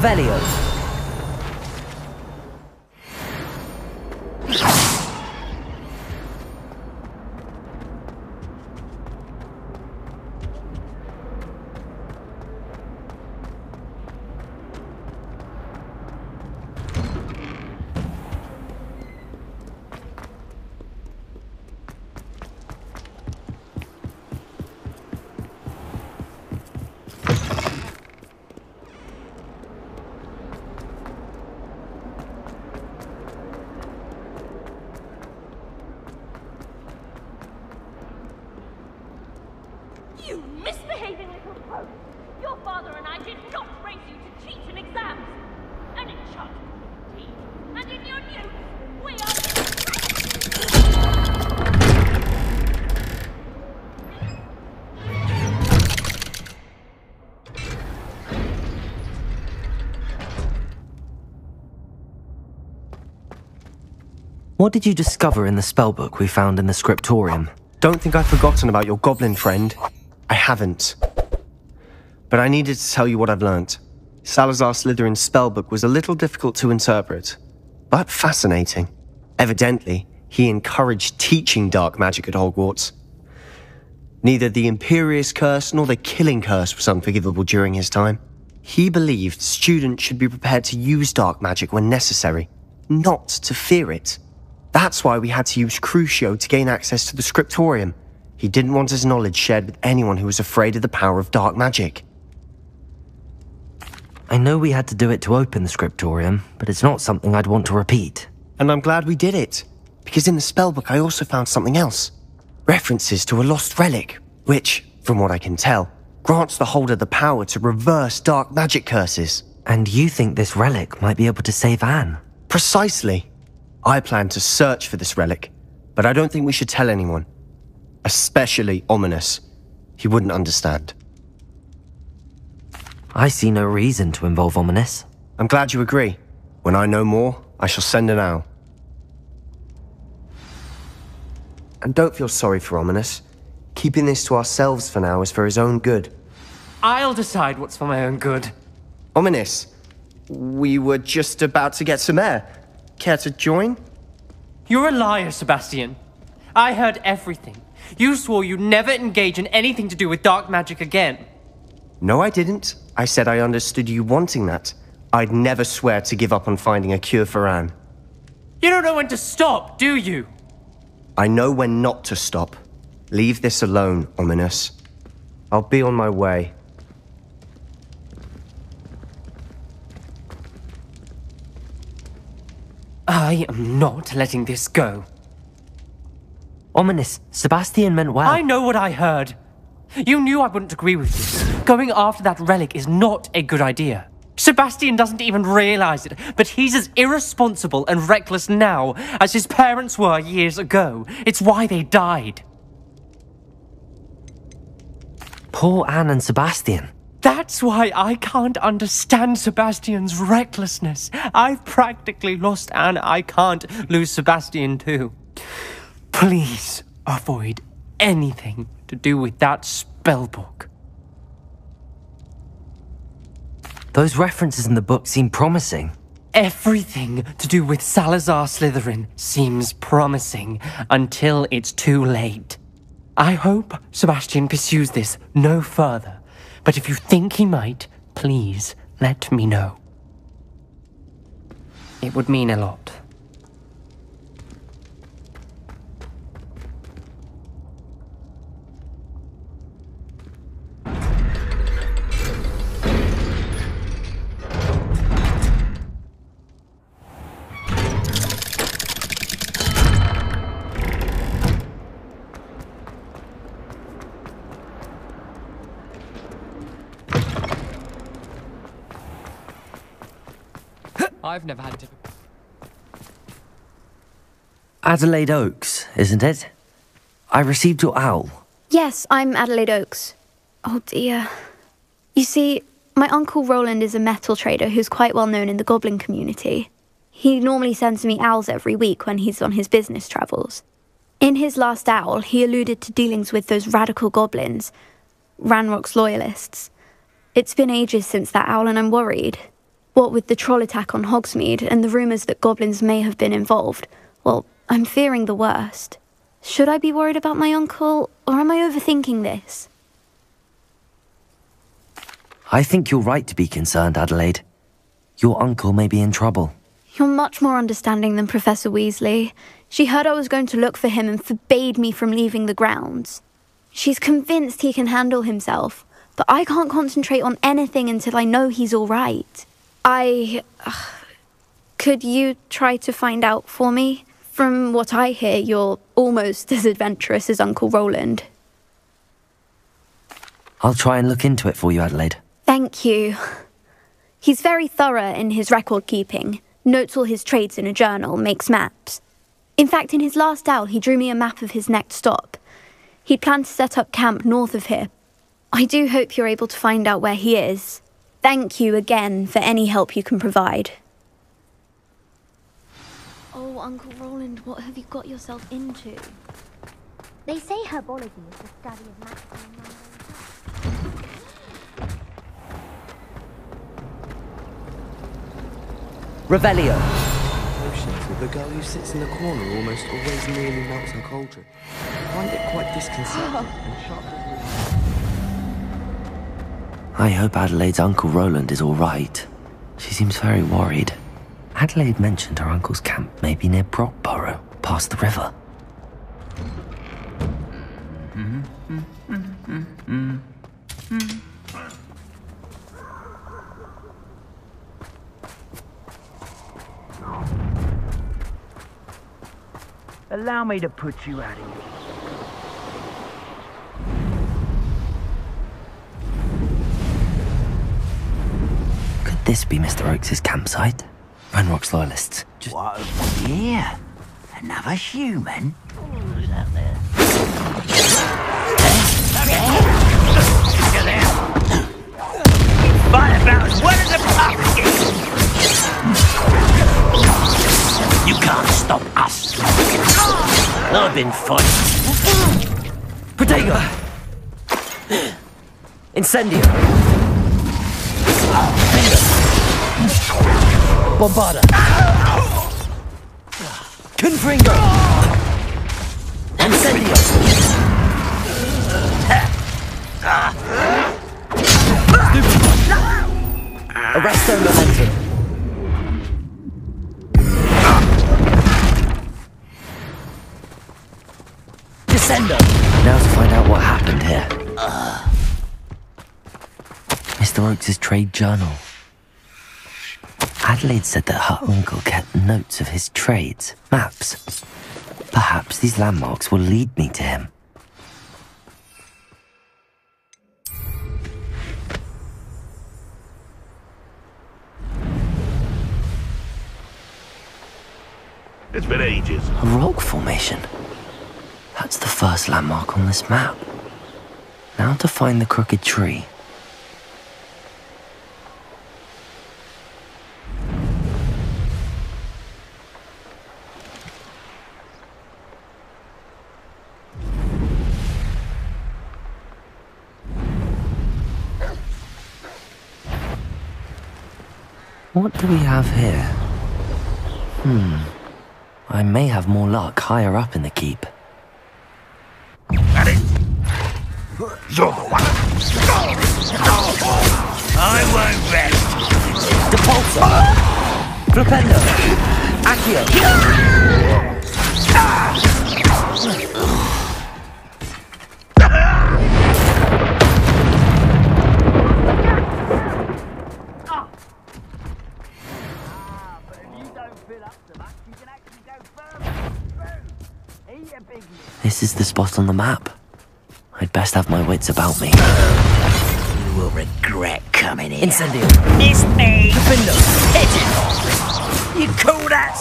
Revelio. What did you discover in the spellbook we found in the scriptorium? Don't think I've forgotten about your goblin friend. I haven't. But I needed to tell you what I've learnt. Salazar Slytherin's spellbook was a little difficult to interpret, but fascinating. Evidently, he encouraged teaching dark magic at Hogwarts. Neither the Imperius Curse nor the Killing Curse was unforgivable during his time. He believed students should be prepared to use dark magic when necessary, not to fear it. That's why we had to use Crucio to gain access to the scriptorium. He didn't want his knowledge shared with anyone who was afraid of the power of dark magic. I know we had to do it to open the scriptorium, but it's not something I'd want to repeat. And I'm glad we did it, because in the spellbook I also found something else. References to a lost relic, which, from what I can tell, grants the holder the power to reverse dark magic curses. And you think this relic might be able to save Anne? Precisely. I plan to search for this relic, but I don't think we should tell anyone. Especially Solomon. He wouldn't understand. I see no reason to involve Solomon. I'm glad you agree. When I know more, I shall send an owl. And don't feel sorry for Solomon. Keeping this to ourselves for now is for his own good. I'll decide what's for my own good. Solomon, we were just about to get some air. Care to join? You're a liar, Sebastian. I heard everything. You swore you'd never engage in anything to do with dark magic again. No, I didn't. I said I understood you wanting that. I'd never swear to give up on finding a cure for Anne. You don't know when to stop, do you? I know when not to stop. Leave this alone, Solomon. I'll be on my way. I am not letting this go. Solomon, Sebastian meant well. I know what I heard. You knew I wouldn't agree with you. Going after that relic is not a good idea. Sebastian doesn't even realize it, but he's as irresponsible and reckless now as his parents were years ago. It's why they died. Poor Anne and Sebastian. That's why I can't understand Sebastian's recklessness. I've practically lost Anne. I can't lose Sebastian too. Please avoid anything to do with that spellbook. Those references in the book seem promising. Everything to do with Salazar Slytherin seems promising until it's too late. I hope Sebastian pursues this no further, but if you think he might, please let me know. It would mean a lot. I've never had difficulty. Adelaide Oakes, isn't it? I received your owl. Yes, I'm Adelaide Oakes. Oh dear. You see, my uncle Rowland is a metal trader who's quite well known in the goblin community. He normally sends me owls every week when he's on his business travels. In his last owl, he alluded to dealings with those radical goblins, Ranrock's loyalists. It's been ages since that owl, and I'm worried. What with the troll attack on Hogsmeade and the rumours that goblins may have been involved, well, I'm fearing the worst. Should I be worried about my uncle, or am I overthinking this? I think you're right to be concerned, Adelaide. Your uncle may be in trouble. You're much more understanding than Professor Weasley. She heard I was going to look for him and forbade me from leaving the grounds. She's convinced he can handle himself, but I can't concentrate on anything until I know he's all right. I. Uh, could you try to find out for me? From what I hear, you're almost as adventurous as Uncle Rowland. I'll try and look into it for you, Adelaide. Thank you. He's very thorough in his record keeping, notes all his trades in a journal, makes maps. In fact, in his last owl, he drew me a map of his next stop. He'd planned to set up camp north of here. I do hope you're able to find out where he is. Thank you again for any help you can provide. Oh, Uncle Rowland, what have you got yourself into? They say herbology is the study of maximum number Revelio. Potions the girl who sits in the corner almost always nearly melts her cauldron. I find it quite disconcerting oh. and sharp. I hope Adelaide's Uncle Rowland is all right. She seems very worried. Adelaide mentioned her uncle's camp may be near Brocburrow, past the river. Allow me to put you out of here. This be Mr. Oakes' campsite? Ranrock's loyalists. Just What have we here? Another human? Who's out there? Fight about as a pumpkin! You can't stop us. I've been fighting. Protego! Incendio! Bombarda! Confringo! Incendio! Arresto Momentum! Descendo! Now to find out what happened here. Mr. Oakes' trade journal. Adelaide said that her uncle kept notes of his trades, maps. Perhaps these landmarks will lead me to him. It's been ages. A rock formation. That's the first landmark on this map. Now to find the crooked tree. What do we have here? Hmm. I may have more luck higher up in the keep. At it. You're the one. I won't rest. Depulso! Flipendo! Accio! This is the spot on the map. I'd best have my wits about me. You will regret coming here. Incendio! Miss me! Flipendo! You call that?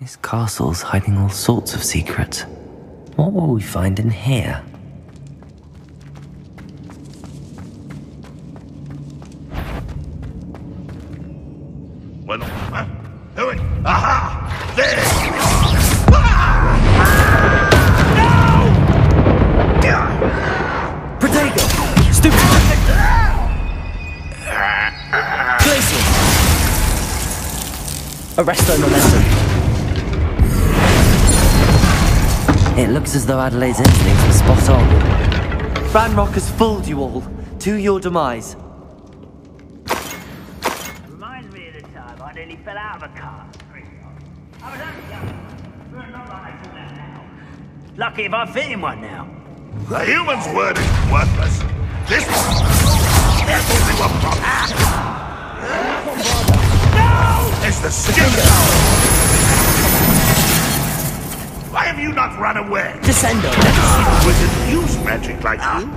This castle's hiding all sorts of secrets. What will we find in here? Arresto momentum. It looks as though Adelaide's instincts were spot on. Ranrock has fooled you all. To your demise. Reminds me of the time I nearly fell out of a car. I was only young, but not like that now. Lucky if I fit in one now. The human's word is worthless. This one will do a problem. It's the skin Why have you not run away? Descendo. Wizard use magic like you?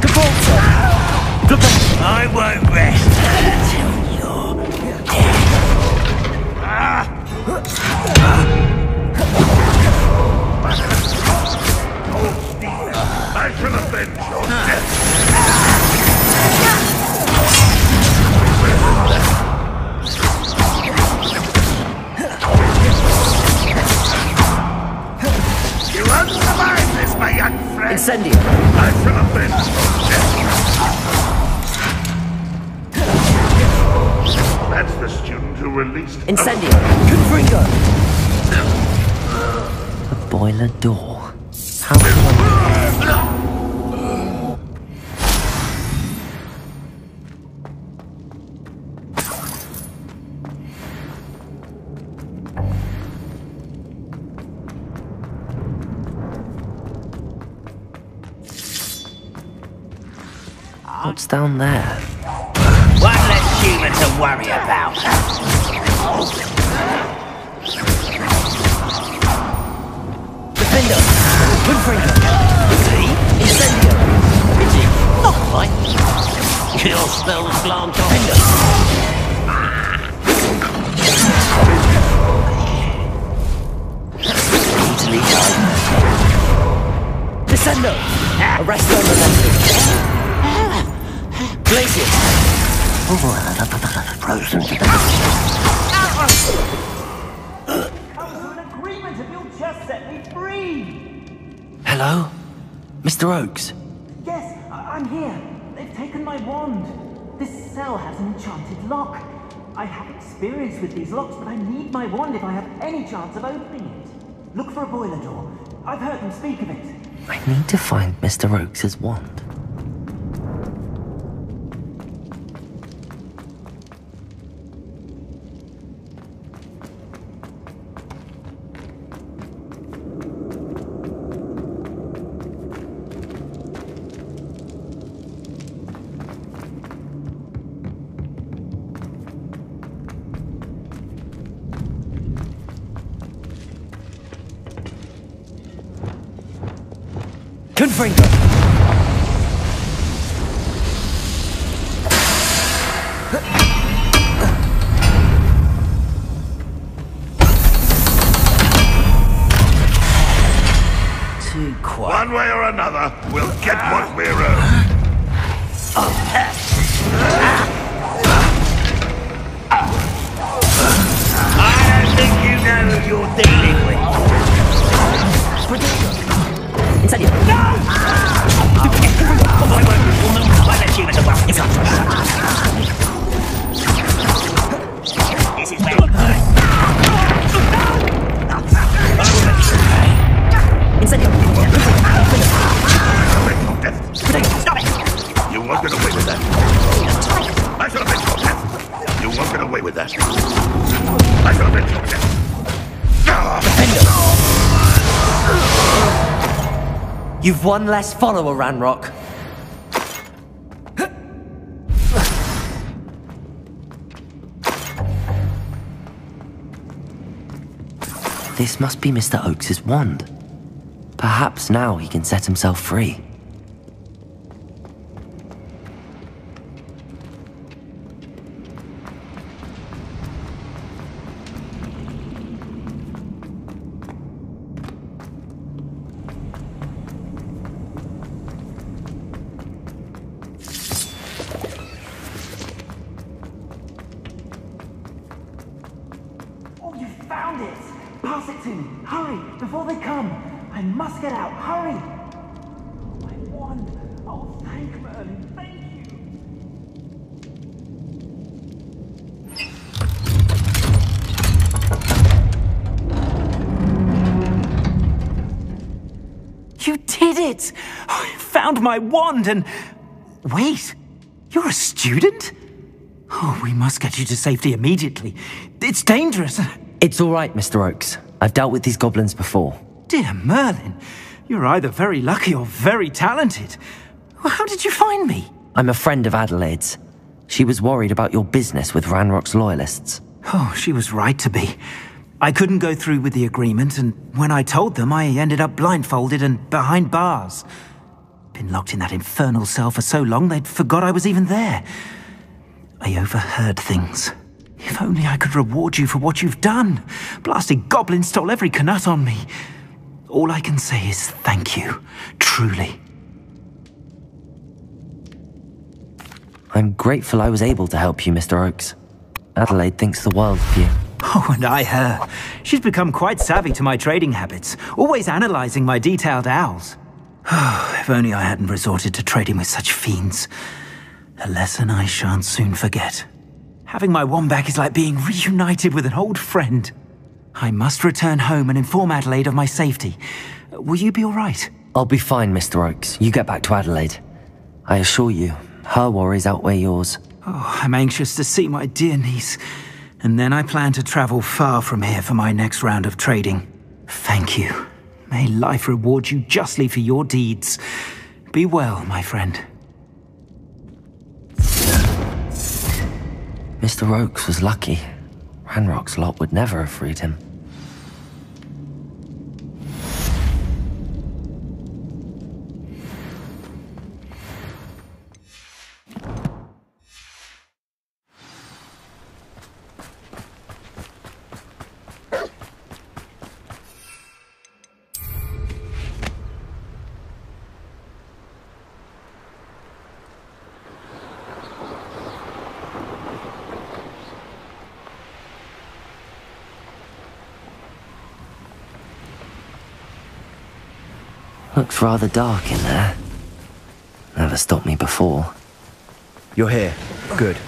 Caporto. I won't rest until you're ah. oh, I shall avenge your death. My young friend. Incendio. I shall your. That's the student who released. Incendio. Confringo. The boiler door. How down there? One less human to worry about. Defender. Confringo. See? Incendio. Pity. Not quite. Your spells glance off. Easily done. Descendo. Arresto momentum. Glacius. an agreement if you'll just set me free. Hello? Mr. Oakes? Yes, I- I'm here. They've taken my wand. This cell has an enchanted lock. I have experience with these locks, but I need my wand if I have any chance of opening it. Look for a boiler door. I've heard them speak of it. I need to find Mr. Oakes' wand. Confringo. One less follower, Ranrock. This must be Mr. Oakes' wand. Perhaps now he can set himself free. Found it! Pass it to me! Hurry! Before they come! I must get out! Hurry! I won! Oh, thank Merlin! Thank you! You did it! I found my wand and... Wait! You're a student? Oh, we must get you to safety immediately. It's dangerous. It's all right, Mr. Oakes. I've dealt with these goblins before. Dear Merlin, you're either very lucky or very talented. How did you find me? I'm a friend of Adelaide's. She was worried about your business with Ranrock's loyalists. Oh, she was right to be. I couldn't go through with the agreement, and when I told them, I ended up blindfolded and behind bars. Been locked in that infernal cell for so long they'd forgot I was even there. I overheard things. If only I could reward you for what you've done. Blasted goblins stole every Knut on me. All I can say is thank you, truly. I'm grateful I was able to help you, Mr. Oakes. Adelaide thinks the world of you. Oh, and I her. She's become quite savvy to my trading habits, always analyzing my detailed owls. if only I hadn't resorted to trading with such fiends. A lesson I shan't soon forget. Having my wand back is like being reunited with an old friend. I must return home and inform Adelaide of my safety. Will you be all right? I'll be fine, Mr. Oakes. You get back to Adelaide. I assure you, her worries outweigh yours. Oh, I'm anxious to see my dear niece. And then I plan to travel far from here for my next round of trading. Thank you. May life reward you justly for your deeds. Be well, my friend. Mr. Oakes was lucky. Ranrock's lot would never have freed him. Looks rather dark in there. Never stopped me before. You're here. Good.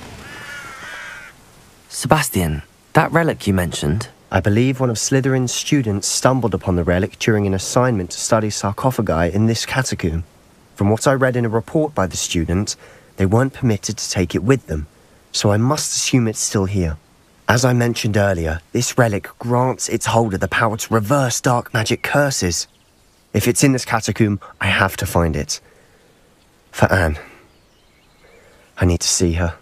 Sebastian, that relic you mentioned, I believe one of Slytherin's students stumbled upon the relic during an assignment to study sarcophagi in this catacomb. From what I read in a report by the student, they weren't permitted to take it with them, so I must assume it's still here. As I mentioned earlier, this relic grants its holder the power to reverse dark magic curses. If it's in this catacomb, I have to find it. For Anne. I need to see her.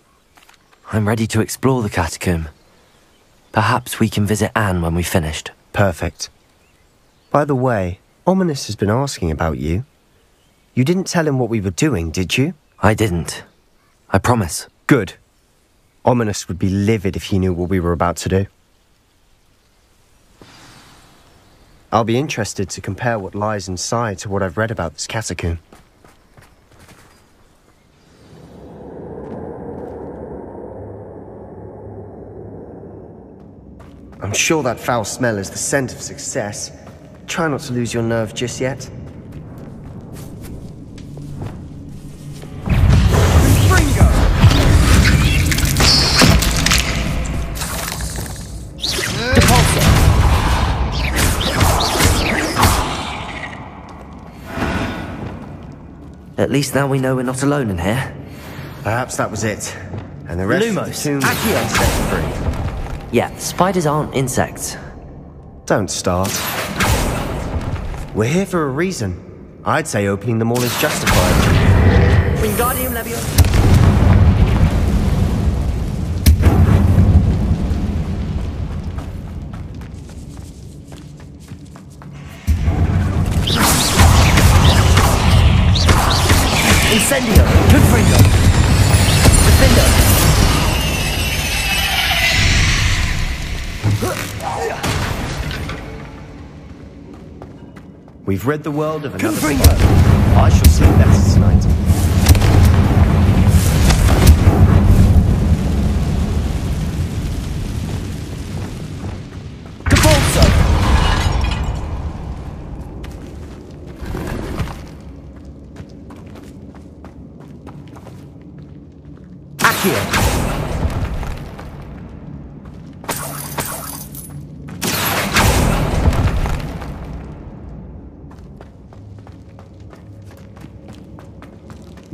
I'm ready to explore the catacomb. Perhaps we can visit Anne when we've finished. Perfect. By the way, Solomon has been asking about you. You didn't tell him what we were doing, did you? I didn't. I promise. Good. Solomon would be livid if he knew what we were about to do. I'll be interested to compare what lies inside to what I've read about this catacomb. I'm sure that foul smell is the scent of success. Try not to lose your nerve just yet. At least now we know we're not alone in here. Perhaps that was it. And the rest Lumos, of the tomb Accio. set free. Yeah, spiders aren't insects. Don't start. We're here for a reason. I'd say opening them all is justified. Wingardium Leviosa. Incendio! Confringo! Defendo! We've read the world of another Confringo! I shall sleep better tonight.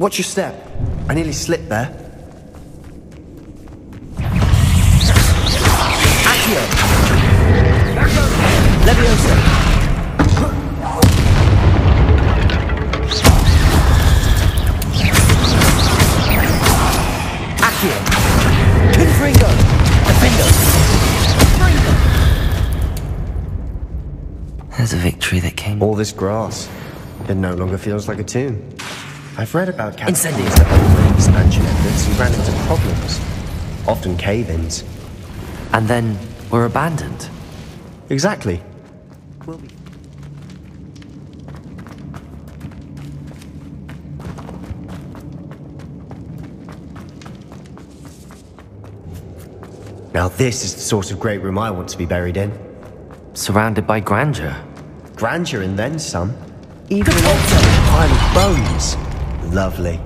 Watch your step. I nearly slipped there. Accio! Leviosa! Accio! Confringo! Defendo! There's a victory that came. All this grass. It no longer feels like a tomb. I've read about catacombs that expansion efforts and ran into problems. Often cave-ins. And then were abandoned. Exactly. Now this is the sort of great room I want to be buried in. Surrounded by grandeur. Grandeur and then some. Even an ultimate pile of bones. Lovely.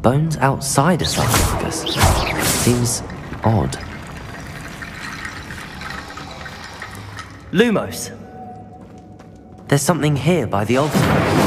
Bones outside a sarcophagus. Seems odd. Lumos! There's something here by the altar.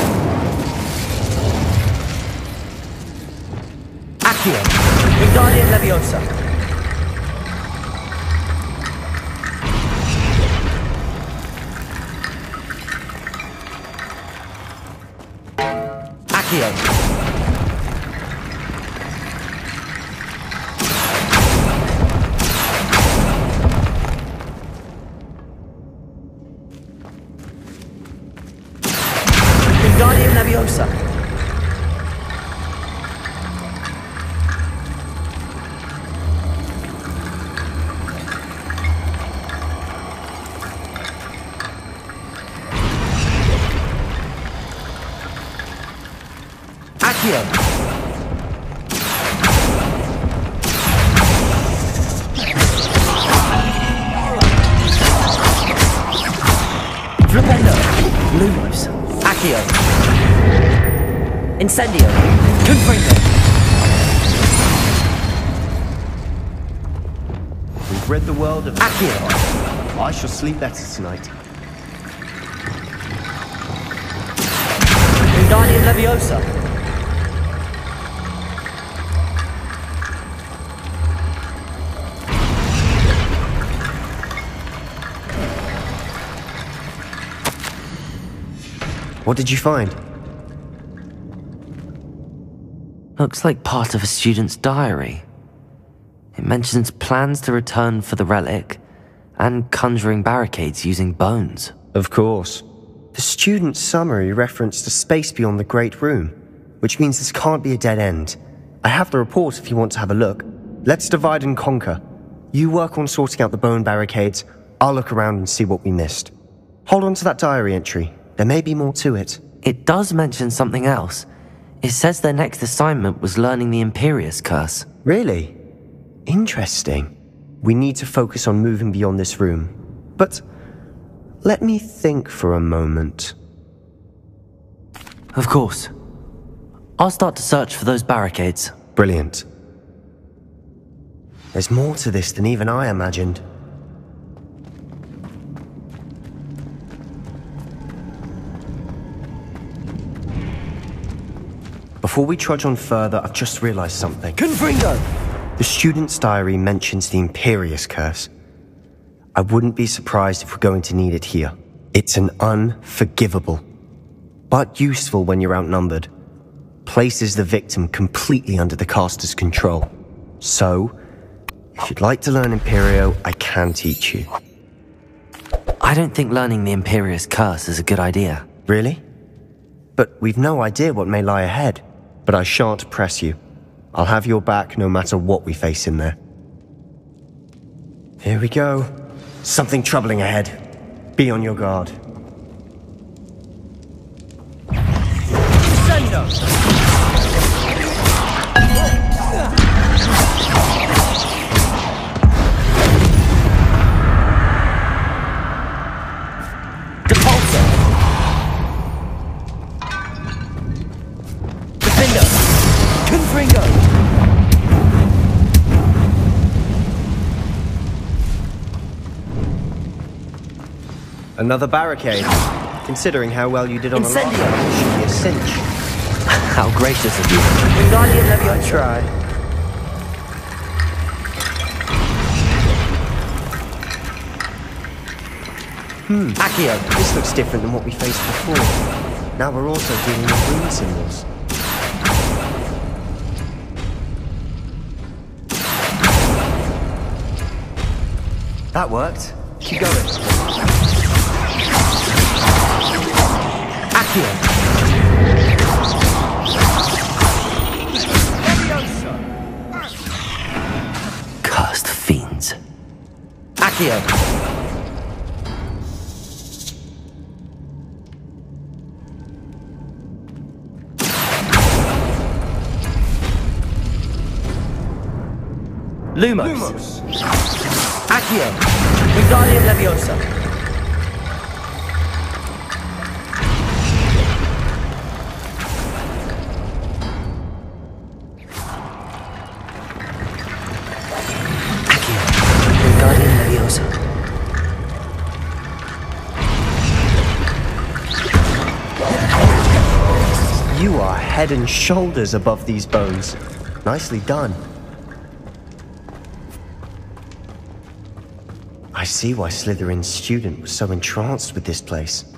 I shall sleep better tonight. Wingardium Leviosa! What did you find? Looks like part of a student's diary. It mentions plans to return for the relic and conjuring barricades using bones. Of course. The student's summary referenced a space beyond the Great Room, which means this can't be a dead end. I have the report if you want to have a look. Let's divide and conquer. You work on sorting out the bone barricades, I'll look around and see what we missed. Hold on to that diary entry. There may be more to it. It does mention something else. It says their next assignment was learning the Imperius Curse. Really? Interesting. We need to focus on moving beyond this room. But let me think for a moment. Of course. I'll start to search for those barricades. Brilliant. There's more to this than even I imagined. Before we trudge on further, I've just realized something. Confringo! The student's diary mentions the Imperius Curse. I wouldn't be surprised if we're going to need it here. It's an unforgivable, but useful when you're outnumbered. Places the victim completely under the caster's control. So, if you'd like to learn Imperio, I can teach you. I don't think learning the Imperius Curse is a good idea. Really? But we've no idea what may lie ahead. But I shan't press you. I'll have your back no matter what we face in there. Here we go. Something troubling ahead. Be on your guard. Depulso! Another barricade. Considering how well you did on the last Incendio. one, it should be a cinch. How gracious of you. Wingardium Leviosa. Try. Hmm. Accio. This looks different than what we faced before. Now we're also dealing with green symbols. That worked. Keep going. Accio. Cursed fiends. Accio. Lumos. Accio. Wingardium Leviosa. Head and shoulders above these bones. Nicely done. I see why Slytherin's student was so entranced with this place.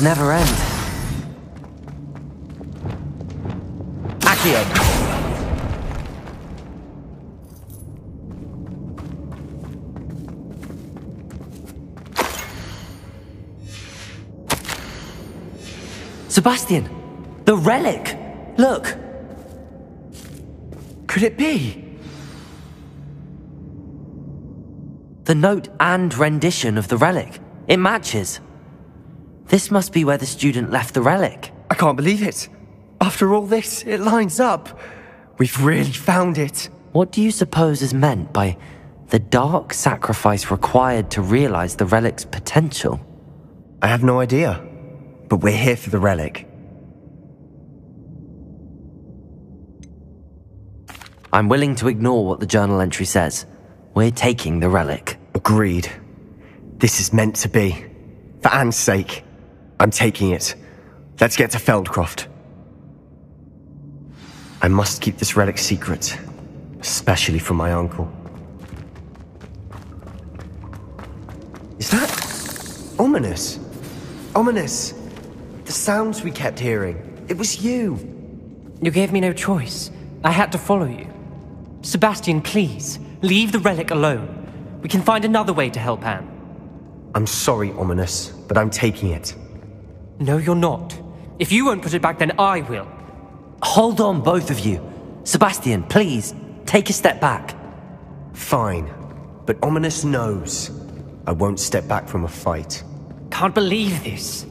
That'd never end. Accio. Sebastian! The relic! Look! Could it be? The note and rendition of the relic. It matches. This must be where the student left the relic. I can't believe it. After all this, it lines up. We've really found it. What do you suppose is meant by the dark sacrifice required to realize the relic's potential? I have no idea. But we're here for the relic. I'm willing to ignore what the journal entry says. We're taking the relic. Agreed. This is meant to be. For Anne's sake, I'm taking it. Let's get to Feldcroft. I must keep this relic secret, especially from my uncle. Is that Solomon? Solomon. The sounds we kept hearing. It was you. You gave me no choice. I had to follow you. Sebastian, please, leave the relic alone. We can find another way to help Anne. I'm sorry, Solomon, but I'm taking it. No, you're not. If you won't put it back, then I will. Hold on, both of you. Sebastian, please, take a step back. Fine. But Ominis knows. I won't step back from a fight. Can't believe this.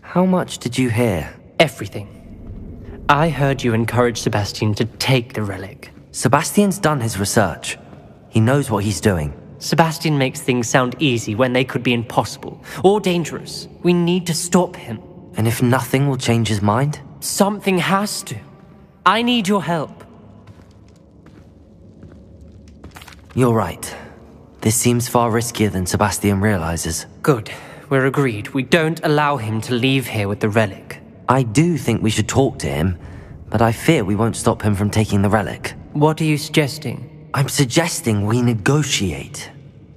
How much did you hear? Everything. I heard you encourage Sebastian to take the relic. Sebastian's done his research. He knows what he's doing. Sebastian makes things sound easy when they could be impossible or dangerous. We need to stop him. And if nothing will change his mind? Something has to. I need your help. You're right. This seems far riskier than Sebastian realizes. Good. we're agreed. We don't allow him to leave here with the relic. I do think we should talk to him, but I fear we won't stop him from taking the relic. What are you suggesting? I'm suggesting we negotiate.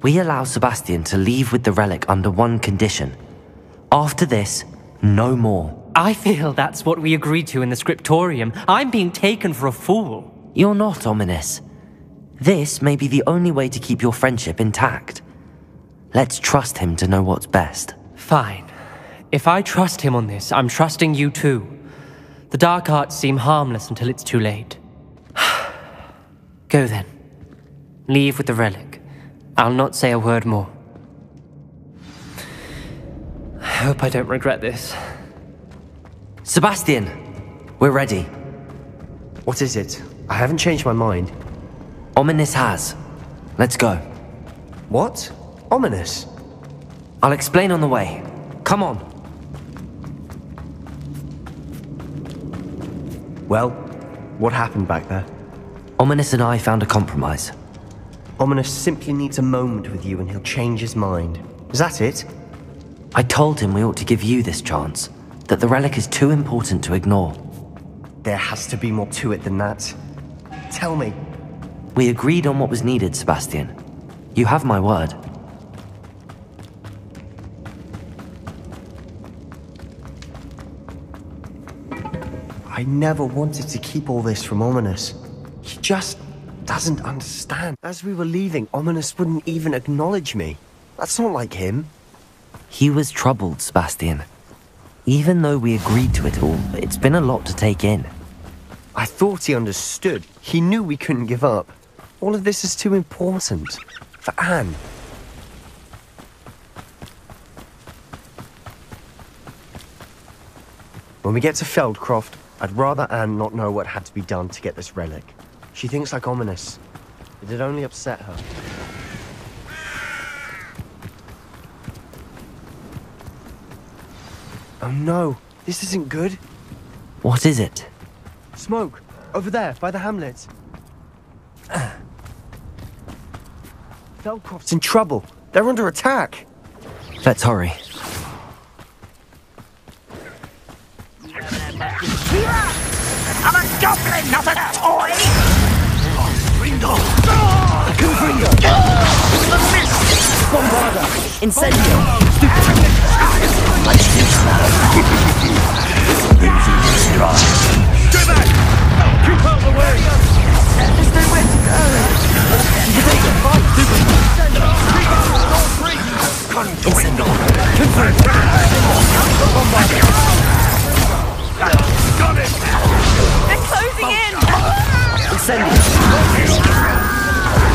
We allow Sebastian to leave with the relic under one condition. After this, no more. I feel that's what we agreed to in the scriptorium. I'm being taken for a fool. You're not Ominis. This may be the only way to keep your friendship intact. Let's trust him to know what's best. Fine. If I trust him on this, I'm trusting you too. The dark arts seem harmless until it's too late. Go then. Leave with the relic. I'll not say a word more. I hope I don't regret this. Sebastian, we're ready. What is it? I haven't changed my mind. Ominis has. Let's go. What? Ominis? I'll explain on the way. Come on. Well, what happened back there? Ominis and I found a compromise. Ominis simply needs a moment with you and he'll change his mind. Is that it? I told him we ought to give you this chance, that the relic is too important to ignore. There has to be more to it than that. Tell me. We agreed on what was needed, Sebastian. You have my word. I never wanted to keep all this from Ominis. He just doesn't understand. As we were leaving, Ominis wouldn't even acknowledge me. That's not like him. He was troubled, Sebastian. Even though we agreed to it all, it's been a lot to take in. I thought he understood. He knew we couldn't give up. All of this is too important. For Anne. When we get to Feldcroft, I'd rather Anne not know what had to be done to get this relic. She thinks like Ominis. It'd only upset her. Oh no, this isn't good. What is it? Smoke! Over there, by the hamlet. Feldcroft's in trouble. They're under attack. Let's hurry. I'm a goblin, not a toy! Ringo! Confringo! Bombarda! Incendio! Stay back! Keep out the way! There's nowhere to go! They can fight! Incendio! Got it! They're closing in! Incendio!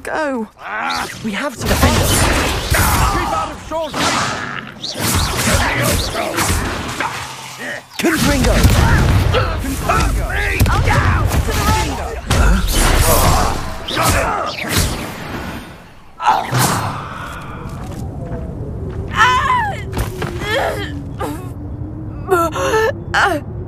to go. We have to defend us. Keep out of it. Confringo! Imperio!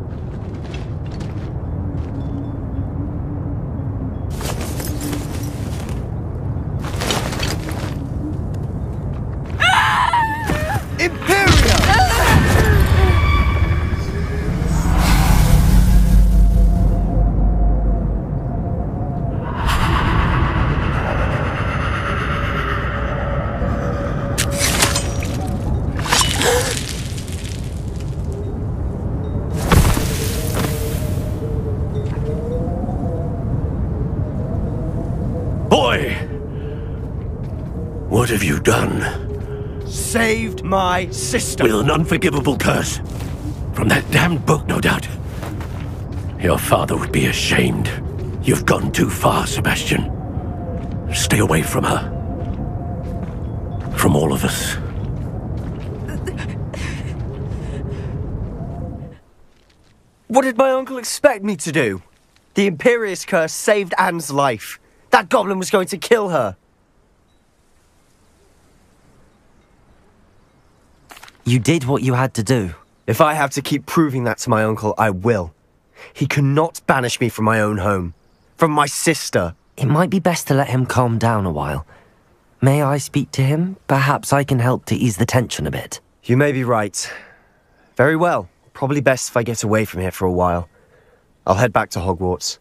Done? Saved my sister. With an unforgivable curse. From that damned book, no doubt. Your father would be ashamed. You've gone too far, Sebastian. Stay away from her. From all of us. What did my uncle expect me to do? The Imperius curse saved Anne's life. That goblin was going to kill her. You did what you had to do. If I have to keep proving that to my uncle, I will. He cannot banish me from my own home. From my sister. It might be best to let him calm down a while. May I speak to him? Perhaps I can help to ease the tension a bit. You may be right. Very well. Probably best if I get away from here for a while. I'll head back to Hogwarts.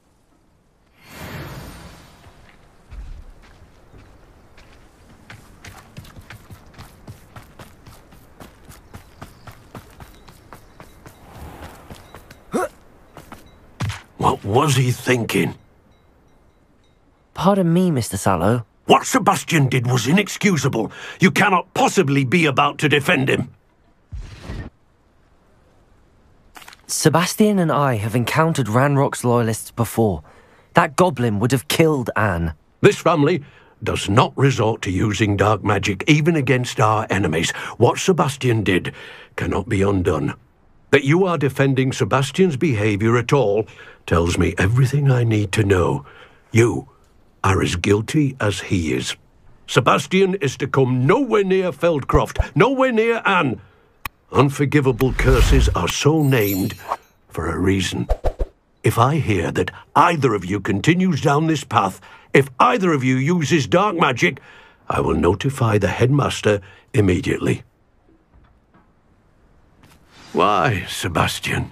What was he thinking? Pardon me, Mr. Sallow. What Sebastian did was inexcusable. You cannot possibly be about to defend him. Sebastian and I have encountered Ranrock's loyalists before. That goblin would have killed Anne. This family does not resort to using dark magic even against our enemies. What Sebastian did cannot be undone. That you are defending Sebastian's behavior at all tells me everything I need to know. You are as guilty as he is. Sebastian is to come nowhere near Feldcroft, nowhere near Anne. Unforgivable curses are so named for a reason. If I hear that either of you continues down this path, if either of you uses dark magic, I will notify the headmaster immediately. Why, Sebastian?